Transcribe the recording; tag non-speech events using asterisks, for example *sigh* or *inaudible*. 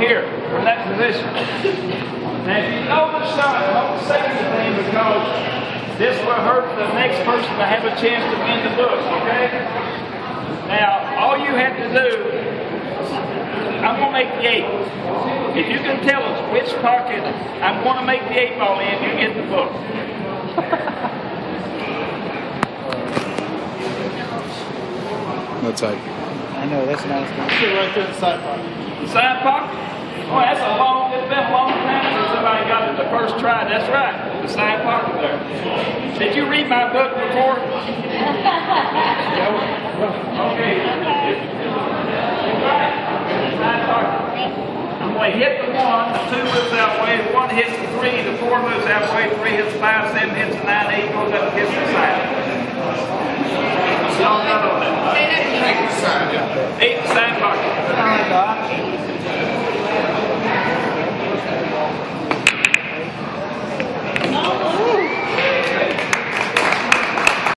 here, from that position. Now, if you know the shot, don't say anything because this will hurt the next person to have a chance to win the book, okay? Now, all you have to do, I'm gonna make the eight. If you can tell us which pocket I'm gonna make the eight ball in, you get the book. *laughs* No type. I know, that's nice. Sit right there in the side pocket. Side pocket? Oh, that's a long, it's been a long time since somebody got it the first try. That's right, the side pocket there. Did you read my book before? *laughs* Okay. Side pocket. I'm going to hit the one, the two moves that way, the one hits the three, the four moves that way, three hits five, seven hits